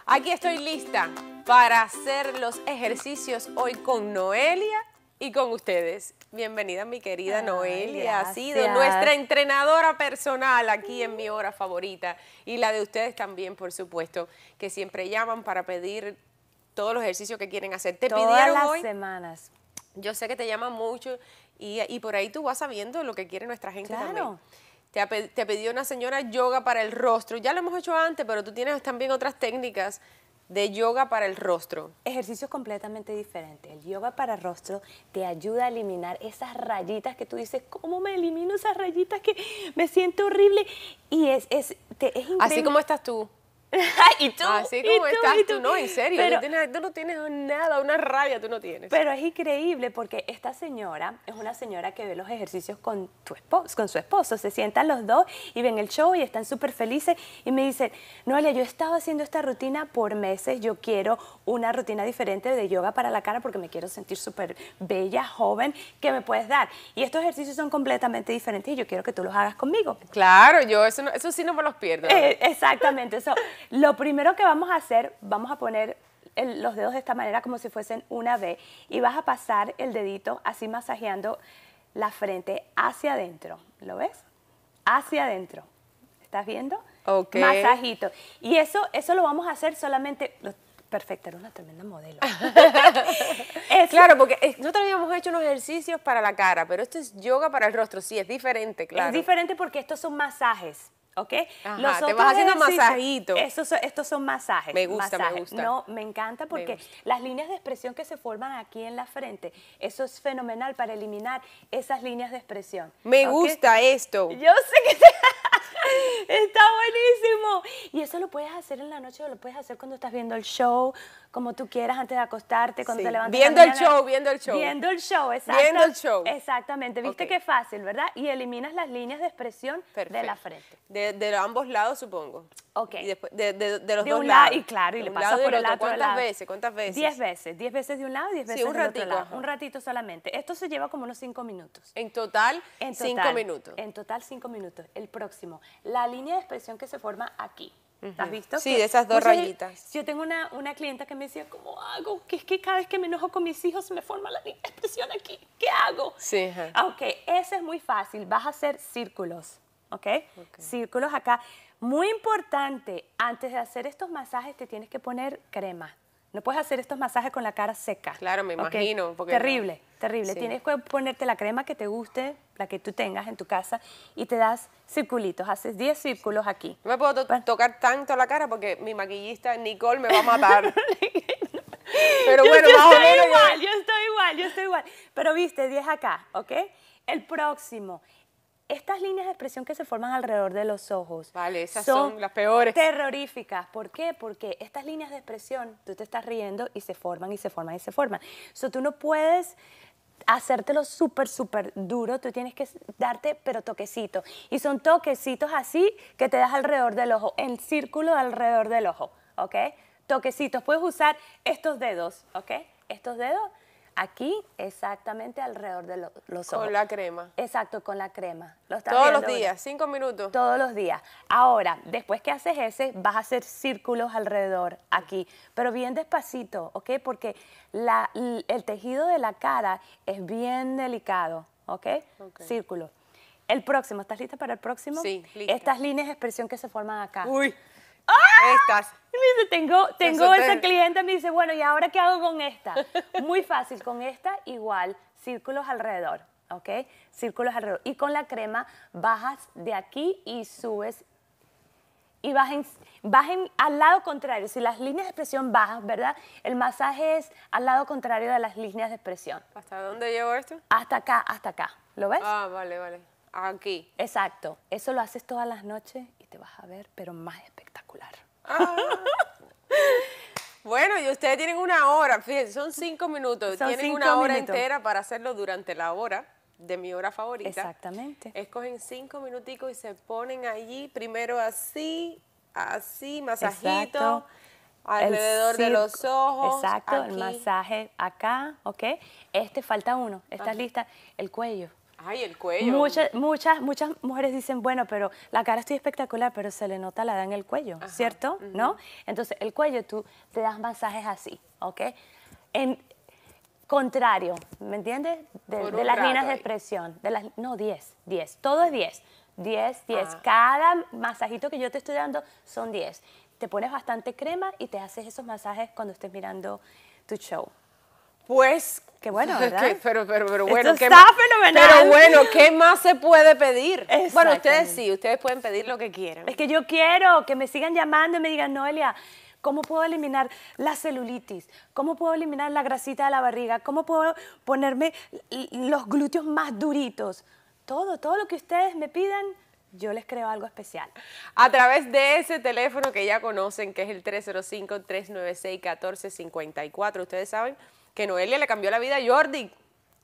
Aquí estoy lista para hacer los ejercicios hoy con Noelia y con ustedes. Bienvenida, mi querida Ay, Noelia. Ha sido nuestra entrenadora personal aquí en mi hora favorita y la de ustedes también, por supuesto, que siempre llaman para pedir todos los ejercicios que quieren hacer. ¿Te Todas pidieron las hoy? semanas. Yo sé que te llaman mucho y, y por ahí tú vas sabiendo lo que quiere nuestra gente Claro. también. Te, ha te pidió una señora yoga para el rostro. Ya lo hemos hecho antes, pero tú tienes también otras técnicas de yoga para el rostro. Ejercicios completamente diferentes. El yoga para rostro te ayuda a eliminar esas rayitas que tú dices, ¿cómo me elimino esas rayitas que me siento horrible? Y es, es, te- es increíble. Así como estás tú. (laughs) y tú, Así y como tú, estás y tú. No, en serio. Pero, tú, tienes- tú no tienes nada, una rabia tú no tienes. pero es increíble porque esta señora es una señora que ve los ejercicios con, tu esposo, con su esposo. Se sientan los dos y ven el show y están súper felices. Y me dicen, Noelia, yo he estado haciendo esta rutina por meses. Yo quiero una rutina diferente de yoga para la cara porque me quiero sentir súper bella, joven. ¿Qué me puedes dar? Y estos ejercicios son completamente diferentes y yo quiero que tú los hagas conmigo. Claro, yo eso, no- eso sí no me los pierdo. Eh, exactamente, eso. (laughs) Lo primero que vamos a hacer, vamos a poner el- los dedos de esta manera como si fuesen una V y vas a pasar el dedito así masajeando la frente hacia adentro. ¿Lo ves? Hacia adentro. ¿Estás viendo? Ok. Masajito. Y eso, eso lo vamos a hacer solamente... lo- Perfecto, era una tremenda modelo. (laughs) Claro, porque nosotros habíamos hecho unos ejercicios para la cara, pero esto es yoga para el rostro, sí, es diferente, claro. Es diferente porque estos son masajes, ¿ok? Ajá, te vas haciendo ejercicios- masajito. Esos son, estos son masajes. Me gusta, me gusta. No, me encanta porque las líneas de expresión que se forman aquí en la frente, eso es fenomenal para eliminar esas líneas de expresión. Me gusta esto. Yo sé que te- (laughs) está buenísimo. Y eso lo puedes hacer en la noche o lo puedes hacer cuando estás viendo el show, como tú quieras, antes de acostarte, cuando Sí, te levantas. viendo el show, viendo el show. Viendo el show, exacto. Viendo el show. Exactamente. ¿Viste qué fácil, verdad? Y eliminas las líneas de expresión de la frente. De, de ambos lados, supongo. Ok. Y después, de, de- de los de dos un lado lados. y claro, y le pasas por el otro. ¿Cuántas lado. veces? ¿Cuántas veces? Diez veces, diez veces de un lado y diez Sí, veces un del otro lado. ajá. Un ratito solamente. Esto se lleva como unos cinco minutos. En total, En cinco minutos. En total, cinco minutos. El próximo. La línea de expresión que se forma aquí. ¿Has visto? Sí, Que de esas dos rayitas. Yo tengo una, una clienta que me decía, ¿cómo hago? Que es que cada vez que me enojo con mis hijos se me forma la línea de expresión aquí. ¿Qué hago? Sí, ajá. Ah, Ok, ese es muy fácil. Vas a hacer círculos, ¿ok? Círculos acá. Muy importante, antes de hacer estos masajes te tienes que poner crema. No puedes hacer estos masajes con la cara seca. Claro, me imagino, porque terrible, terrible. Sí. Tienes que ponerte la crema que te guste, la que tú tengas en tu casa, y te das circulitos. Haces 10 círculos aquí. No me puedo to- Bueno. tocar tanto la cara porque mi maquillista Nicole me va a (laughs) matar. Pero yo, bueno, yo más o estoy menos. igual, yo estoy igual, yo estoy igual. Pero viste, 10 acá, ¿ok? El próximo. Estas líneas de expresión que se forman alrededor de los ojos. Vale, esas son las peores. Terroríficas. ¿Por qué? Porque estas líneas de expresión, tú te estás riendo y se forman y se forman y se forman. So, tú no puedes hacértelo súper, súper duro, tú tienes que darte, pero toquecito. Y son toquecitos así que te das alrededor del ojo, en círculo alrededor del ojo, ¿ok? Toquecitos. Puedes usar estos dedos, ¿ok? Estos dedos aquí exactamente alrededor de lo- los ojos. Con la crema. Exacto, con la crema. ¿Lo estás Todos los días, cinco minutos. Todos los días. Ahora, después que haces ese, vas a hacer círculos alrededor aquí, pero bien despacito, ¿ok? Porque la- el tejido de la cara es bien delicado, ¿ok? Ok. Círculo. El próximo, ¿estás lista para el próximo? Sí, lista. Estas líneas de expresión que se forman acá. Uy. ¡Ah! Estas. Y me dice, tengo, tengo esa cliente, me dice, bueno, ¿y ahora qué hago con esta? (laughs) Muy fácil, con esta igual, círculos alrededor, ¿ok? Círculos alrededor. Y con la crema bajas de aquí y subes y vas, en- vas en- al lado contrario. Si las líneas de expresión bajas, ¿verdad? El masaje es al lado contrario de las líneas de expresión. ¿Hasta dónde llevo esto? Hasta acá, hasta acá. ¿Lo ves? Ah, vale, vale. Aquí. Exacto. Eso lo haces todas las noches te vas a ver, pero más espectacular. (laughs) Bueno, y ustedes tienen una hora, fíjense, son cinco minutos. Son tienen cinco una hora minutos. entera para hacerlo durante la hora de mi hora favorita. Exactamente. Escogen cinco minuticos y se ponen allí, primero así, así, masajito, Exacto. alrededor de los ojos. Exacto, el masaje acá, ¿ok? Este falta uno. ¿Estás lista? El cuello. Ay, el cuello. Muchas, muchas, muchas mujeres dicen, bueno, pero la cara estoy espectacular, pero se le nota la edad en el cuello, ¿cierto? ¿No? Entonces, el cuello tú te das masajes así, ¿ok? En contrario, ¿me entiendes? De, las líneas de expresión. De las, no, 10, 10. Todo es 10. 10, 10. Ah. Cada masajito que yo te estoy dando son 10. Te pones bastante crema y te haces esos masajes cuando estés mirando tu show. Pues, Qué (laughs) bueno. ¿verdad? pero, pero, pero Esto bueno, ¿qué está fenomenal. Pero bueno, ¿qué más se puede pedir? Bueno, ustedes sí, ustedes pueden pedir lo que quieran. Es que yo quiero que me sigan llamando y me digan, Noelia, ¿cómo puedo eliminar la celulitis? ¿Cómo puedo eliminar la grasita de la barriga? ¿Cómo puedo ponerme los glúteos más duritos? Todo, todo lo que ustedes me pidan, yo les creo algo especial. A través de ese teléfono que ya conocen, que es el 305-396-1454. Ustedes saben que Noelia le cambió la vida a Jordi,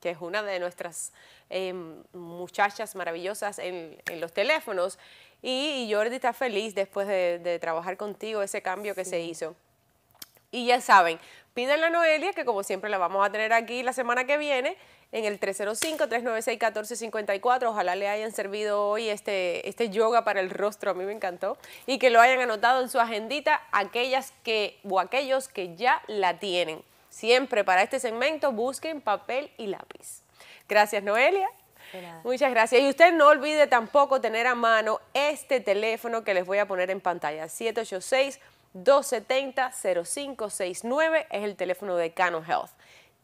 que es una de nuestras eh, muchachas maravillosas en, en los teléfonos. Y, y Jordi está feliz después de, de trabajar contigo, ese cambio que se hizo. Y ya saben, pídenle a Noelia, que como siempre la vamos a tener aquí la semana que viene, en el 305-396-1454. Ojalá le hayan servido hoy este, este yoga para el rostro, a mí me encantó. Y que lo hayan anotado en su agendita aquellas que, o aquellos que ya la tienen. Siempre para este segmento busquen papel y lápiz. Gracias, Noelia. Muchas gracias. Y usted no olvide tampoco tener a mano este teléfono que les voy a poner en pantalla, 786-270-0569, es el teléfono de Cano Health.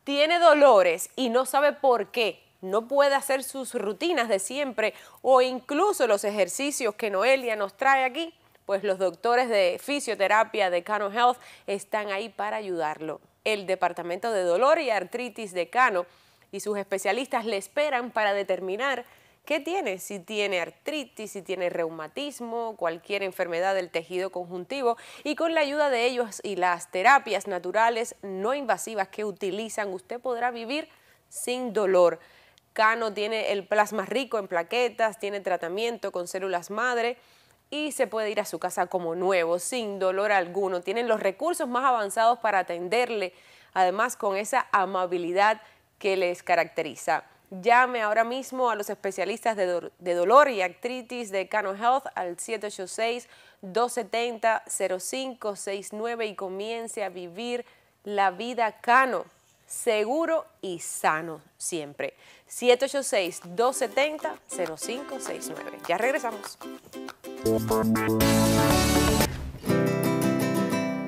Tiene dolores y no sabe por qué, no puede hacer sus rutinas de siempre o incluso los ejercicios que Noelia nos trae aquí, pues los doctores de fisioterapia de Cano Health están ahí para ayudarlo. El Departamento de Dolor y Artritis de Cano y sus especialistas le esperan para determinar qué tiene, si tiene artritis, si tiene reumatismo, cualquier enfermedad del tejido conjuntivo y con la ayuda de ellos y las terapias naturales no invasivas que utilizan, usted podrá vivir sin dolor. Cano tiene el plasma rico en plaquetas, tiene tratamiento con células madre y se puede ir a su casa como nuevo, sin dolor alguno. Tienen los recursos más avanzados para atenderle, además con esa amabilidad que les caracteriza. Llame ahora mismo a los especialistas de, do- de dolor y artritis de Cano Health al 786-270-0569 y comience a vivir la vida Cano, seguro y sano siempre. 786-270-0569. Ya regresamos.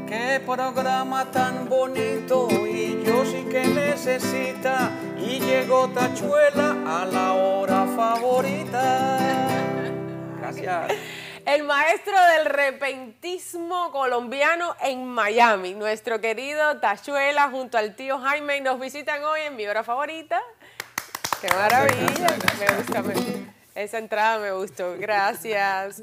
Qué programa tan bonito y yo sí que necesita y llegó Tachuela a la hora favorita. Gracias. El maestro del repentismo colombiano en Miami, nuestro querido Tachuela junto al tío Jaime nos visitan hoy en mi hora favorita. ¡Qué maravilla! Me gusta, me- esa entrada me gustó, gracias.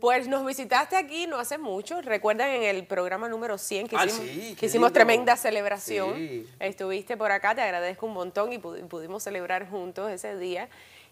Pues nos visitaste aquí no hace mucho, recuerdan en el programa número 100 que Ah, hicimos, sí, que hicimos tremenda celebración. Sí. Estuviste por acá, te agradezco un montón y pu- pudimos celebrar juntos ese día.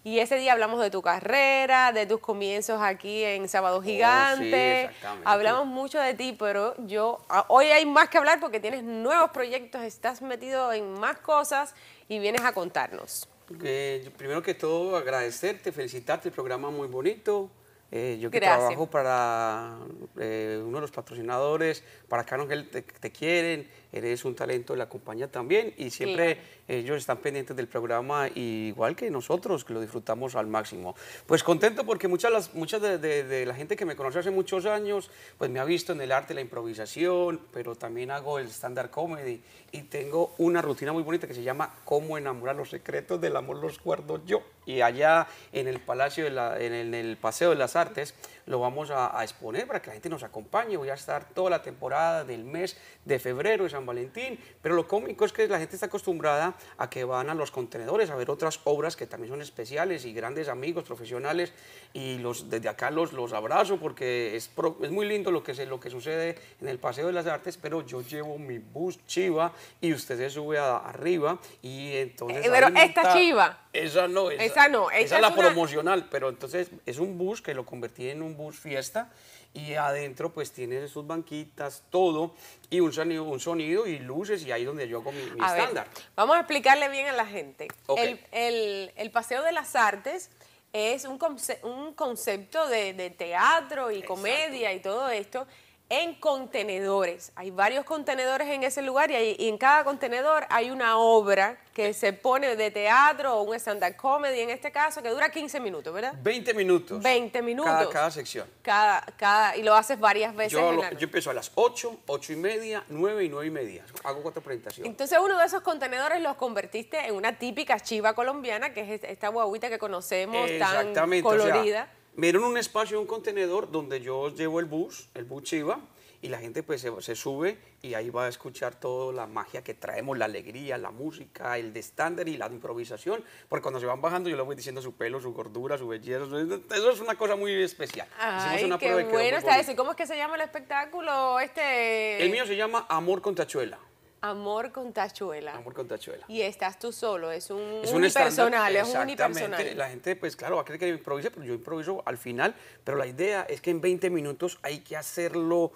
Y ese día hablamos de tu carrera, de tus comienzos aquí en Sábado Gigante. Oh, exactamente. hablamos mucho de ti, pero yo a- hoy hay más que hablar porque tienes nuevos proyectos, estás metido en más cosas y vienes a contarnos. Eh, primero que todo, agradecerte, felicitarte, el programa muy bonito. Eh, yo que Gracias. trabajo para eh, uno de los patrocinadores, para Canon Health, te, te quieren, eres un talento de la compañía también y siempre ellos están pendientes del programa igual que nosotros, que lo disfrutamos al máximo. Pues contento porque muchas, muchas de, de- de la gente que me conoce hace muchos años, pues me ha visto en el arte la improvisación, pero también hago el stand-up comedy y tengo una rutina muy bonita que se llama Cómo enamorar los secretos del amor los guardo yo. Y allá en el Palacio, de la- en, el, en el Paseo de las Artes, lo vamos a, a exponer para que la gente nos acompañe. Voy a estar toda la temporada del mes de febrero de San Valentín, pero lo cómico es que la gente está acostumbrada a que van a los contenedores a ver otras obras que también son especiales y grandes amigos profesionales y los, desde acá los, los abrazo porque es, pro- es muy lindo lo que, se, lo que sucede en el Paseo de las Artes, pero yo llevo mi bus chiva y usted se sube a- arriba y entonces... Eh, pero esta chiva. Esa no, esa, Esa no, esa esa es la una- promocional, pero entonces es un bus que lo convertí en un bus fiesta y adentro pues tiene sus banquitas, todo y un sonido, un sonido y luces y ahí es donde yo hago mi, mi A ver, estándar. vamos a explicarle bien a la gente. El, el- el Paseo de las Artes es un, conce- un concepto de, de teatro y comedia y todo esto en contenedores. Hay varios contenedores en ese lugar y, hay- y en cada contenedor hay una obra que se pone de teatro o un stand-up comedy en este caso que dura 15 minutos, ¿verdad? 20 minutos. 20 minutos. Cada, cada sección. Cada, cada, y lo haces varias veces. Yo, en lo- la- yo empiezo a las 8, 8 y media, 9 y 9 y media. Hago cuatro presentaciones. Entonces uno de esos contenedores los convertiste en una típica chiva colombiana, que es esta guaguita que conocemos tan Exactamente. o sea, colorida. Me dieron un espacio, un contenedor donde yo llevo el bus, el bus Chiva, y la gente pues se, se sube y ahí va a escuchar toda la magia que traemos, la alegría, la música, el de estándar y la improvisación, porque cuando se van bajando yo les voy diciendo su pelo, su gordura, su belleza, eso es una cosa muy especial. Hicimos Ay, una qué prueba bueno está eso. ¿Y cómo es que se llama el espectáculo? Este El mío se llama Amor con Tachuela. Amor con tachuela. Amor con Tachuela. Y estás tú solo, es un Es un unipersonal, es un unipersonal. La gente, pues claro, va a creer que yo improvise, pero yo improviso al final. Pero la idea es que en 20 minutos hay que hacerlo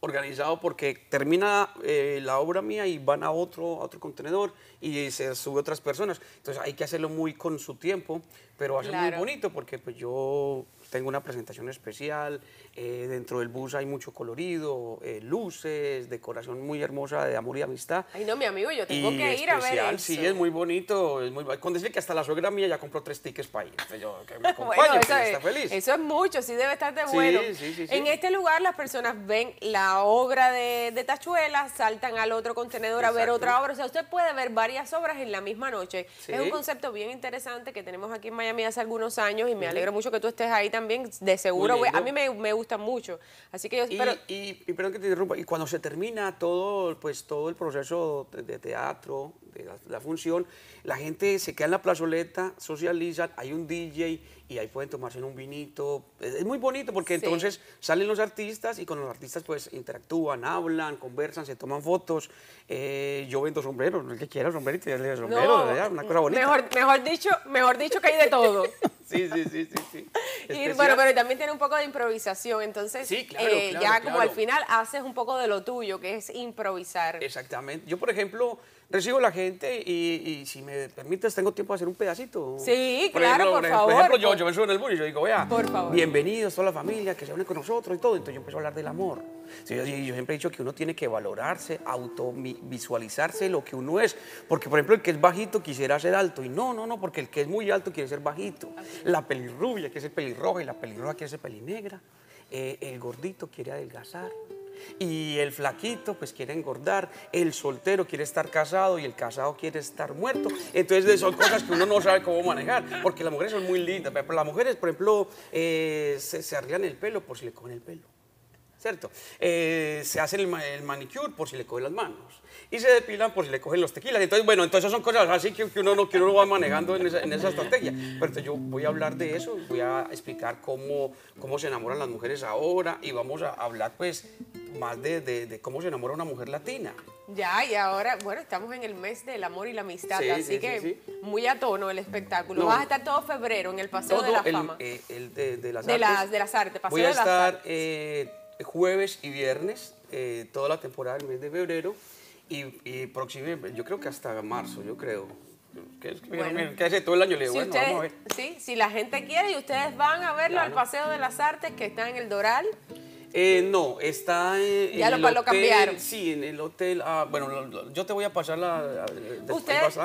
organizado porque termina eh, la obra mía y van a otro, a otro contenedor y se sube otras personas. Entonces hay que hacerlo muy con su tiempo, pero va a ser muy Claro. bonito porque pues yo tengo una presentación especial, eh, dentro del bus hay mucho colorido, eh, luces, decoración muy hermosa de amor y amistad. Ay, no, mi amigo, yo tengo Y que ir a ver eso. Sí, es muy bonito. Es muy, con decir que hasta la suegra mía ya compró tres tickets para ir. Yo, que me (laughs) Bueno, eso es, está feliz. eso es mucho, sí debe estar de Sí, bueno. sí, sí, sí. En este lugar las personas ven la obra de, de Tachuela, saltan al otro contenedor a ver otra obra. O sea, usted puede ver varias obras en la misma noche. Es un concepto bien interesante que tenemos aquí en Miami hace algunos años y me alegro mucho que tú estés ahí también. De seguro, a mí me, me gusta mucho. Así que yo espero... y, y perdón que te interrumpa, y cuando se termina todo, pues, todo el proceso de, teatro, de la, la función, la gente se queda en la plazoleta, socializan, hay un DJ y ahí pueden tomarse un vinito. Es, es muy bonito porque Sí. entonces salen los artistas y con los artistas pues interactúan, hablan, conversan, se toman fotos. Eh, yo vendo sombreros, el que quiera sombrerito, ya le sombrero, una cosa bonita. Mejor, mejor, dicho, mejor dicho que hay de todo. (laughs) Sí, sí, sí, sí. sí. Y bueno, pero también tiene un poco de improvisación, entonces Sí, claro, eh, claro, ya como al final haces un poco de lo tuyo, que es improvisar. Exactamente. Yo, por ejemplo, recibo la gente y, y si me permites, tengo tiempo de hacer un pedacito. Sí, claro, por ej- favor, Por ejemplo, yo, por- yo me subo en el bus y yo digo, vea, Por bienvenidos toda la familia, que se unen con nosotros y todo. Entonces yo empiezo a hablar del amor. Sí, yo, yo siempre he dicho que uno tiene que valorarse, autovisualizarse lo que uno es. Porque, por ejemplo, el que es bajito quisiera ser alto. Y no, no, no, porque el que es muy alto quiere ser bajito. La pelirrubia quiere ser pelirroja y la pelirroja quiere ser pelinegra. Eh, el gordito quiere adelgazar. Y el flaquito pues quiere engordar, el soltero quiere estar casado y el casado quiere estar muerto. Entonces son cosas que uno no sabe cómo manejar, porque las mujeres son muy lindas. Pero las mujeres, por ejemplo, eh, se, se arreglan el pelo por si le cogen el pelo. ¿Cierto? Eh, se hacen el, el manicure por si le cogen las manos. Y se depilan por si le cogen los tequilas. Entonces, bueno, entonces son cosas así que, que uno, no, que uno va manejando en esa, en esa estrategia. Pero entonces yo voy a hablar de eso, voy a explicar cómo, cómo se enamoran las mujeres ahora y vamos a hablar pues más de, de- de cómo se enamora una mujer latina. Ya, y ahora, bueno, estamos en el mes del amor y la amistad, Sí, así sí, que sí, muy a tono el espectáculo. No. Vas a estar todo febrero en el Paseo de la el, Fama. eh, el de, de las De artes. las- de las artes, Paseo Voy a de las estar Artes. eh, jueves y viernes, eh, toda la temporada del mes de febrero y, y próximo, yo creo que hasta marzo, yo creo. Que, Bueno. que hace todo el año le digo, Si bueno, ustedes, vamos a ver. sí, si la gente quiere y ustedes van a verlo al. Paseo de las Artes que está en el Doral, Eh, no, está en Ya lo el lo hotel, cambiaron. Sí, en el hotel. ah, bueno, lo- yo te voy a pasar la. la- después Ustedes-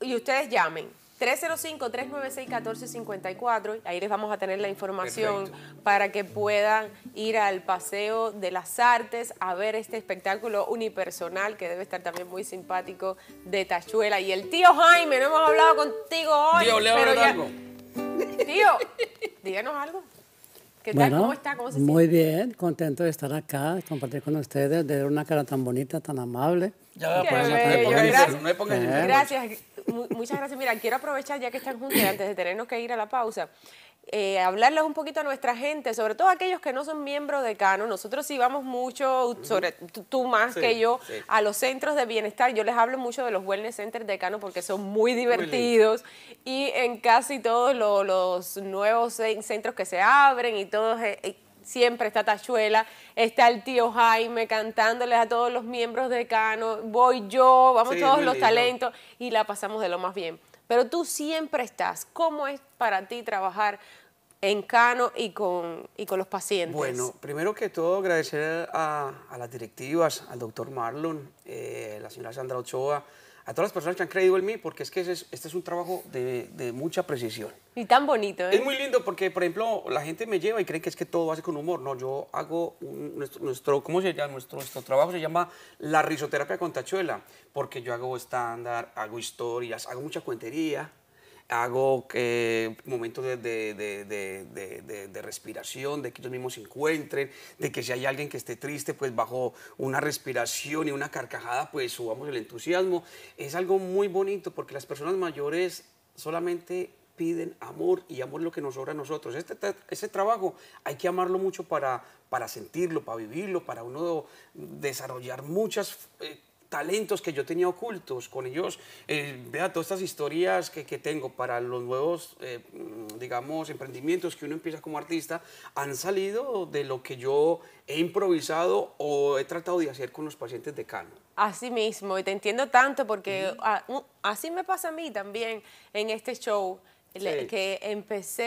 y ustedes llamen 305-396-1454, ahí les vamos a tener la información Perfecto. para que puedan ir al Paseo de las Artes a ver este espectáculo unipersonal que debe estar también muy simpático de Tachuela. Y el tío Jaime, no hemos hablado contigo hoy, Tío, ¿le pero ya- algo? Tío, díganos algo. ¿Qué tal? Bueno, ¿Cómo está? ¿Cómo se muy siente? bien, contento de estar acá, de compartir con ustedes, de ver una cara tan bonita, tan amable. Ya, pues, no gracias. no. Gracias, mu- muchas gracias. Mira, quiero aprovechar ya que están juntos antes de tenernos que ir a la pausa, eh, hablarles un poquito a nuestra gente, sobre todo aquellos que no son miembros de Cano. Nosotros sí vamos mucho, sobre tú, más Sí, que yo, sí. a los centros de bienestar. Yo les hablo mucho de los wellness centers de Cano porque son muy divertidos y en casi todos lo- los nuevos cen- centros que se abren y todos... eh, Siempre está Tachuela, está el tío Jaime cantándoles a todos los miembros de Cano, voy yo, vamos Sí, todos los lindo. talentos y la pasamos de lo más bien. Pero tú siempre estás. ¿Cómo es para ti trabajar en Cano y con, y con los pacientes? Bueno, primero que todo agradecer a, a las directivas, al doctor Marlon, eh, la señora Sandra Ochoa, a todas las personas que han creído en mí, porque es que ese es- este es un trabajo de, de mucha precisión. Y tan bonito, ¿eh? Es muy lindo porque, por ejemplo, la gente me lleva y cree que es que todo hace con humor. No, yo hago un- nuestro, nuestro, ¿cómo se llama? Nuestro, nuestro trabajo se llama la risoterapia con tachuela, porque yo hago estándar, hago historias, hago mucha cuentería, hago que momentos de, de- de- de- respiración, de que ellos mismos se encuentren, de que si hay alguien que esté triste, pues bajo una respiración y una carcajada, pues subamos el entusiasmo. Es algo muy bonito porque las personas mayores solamente piden amor y amor es lo que nos sobra a nosotros. Este, este trabajo hay que amarlo mucho para, para sentirlo, para vivirlo, para uno desarrollar muchas eh, talentos que yo tenía ocultos. Con ellos, eh, vea, todas estas historias que, que tengo para los nuevos, eh, digamos, emprendimientos que uno empieza como artista, han salido de lo que yo he improvisado o he tratado de hacer con los pacientes de Cano. Así mismo, y te entiendo tanto porque a- así me pasa a mí también en este show. Le- que empecé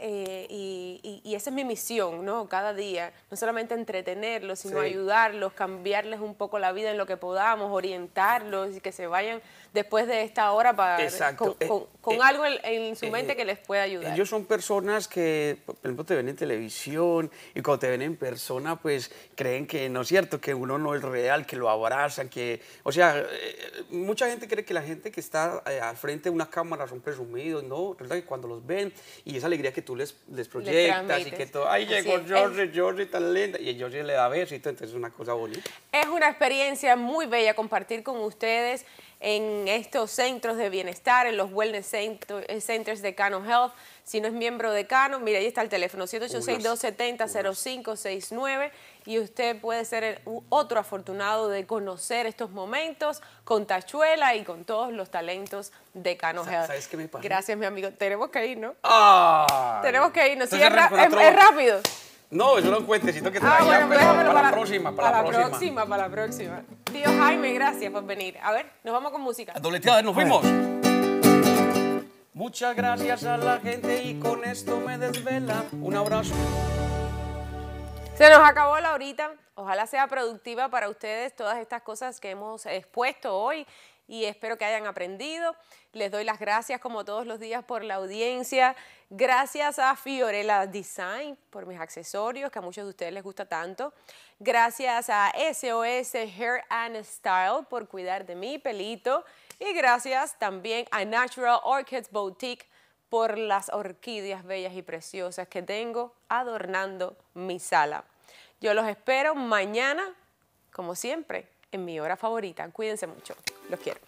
eh, y, y- y esa es mi misión, ¿no? Cada día, no solamente entretenerlos, sino ayudarlos, cambiarles un poco la vida en lo que podamos, orientarlos y que se vayan después de esta hora para, Exacto. con, Eh, con- con eh, algo en, en su mente eh, que les pueda ayudar. Ellos son personas que, por ejemplo, te ven en televisión y cuando te ven en persona, pues creen que no es cierto, que uno no es real, que lo abrazan, que, o sea, eh, mucha gente cree que la gente que está al frente de una cámara son presumidos, ¿no? Resulta que cuando los ven y esa alegría que tú les, les proyectas y que todo, ay, llegó. George, George tan linda, y George le da besito, entonces es una cosa bonita. Es una experiencia muy bella compartir con ustedes en estos centros de bienestar, en los wellness eh, centers de Cano Health. Si no es miembro de Cano, mira, ahí está el teléfono 786-270-0569 y usted puede ser otro afortunado de conocer estos momentos con Tachuela y con todos los talentos de Cano Health. ¿sabes qué me pasa? Gracias, mi amigo. Tenemos que ir, ¿no? ¡Ah! Tenemos que irnos. Sí, es rápido. No, eso no cuentecito que Ah, traía, bueno, pero déjamelo para, la próxima, para, la próxima. para la próxima. Tío Jaime, gracias por venir. A ver, nos vamos con música. Dobleteada, nos fuimos. Muchas gracias a la gente y con esto me desvela. Un abrazo. Se nos acabó la horita. Ojalá sea productiva para ustedes todas estas cosas que hemos expuesto hoy y espero que hayan aprendido. Les doy las gracias como todos los días por la audiencia. Gracias a Fiorella Design por mis accesorios que a muchos de ustedes les gusta tanto. Gracias a SOS Hair and Style por cuidar de mi pelito. Y gracias también a Natural Orchids Boutique por las orquídeas bellas y preciosas que tengo adornando mi sala. Yo los espero mañana, como siempre, en mi hora favorita. Cuídense mucho. Los quiero.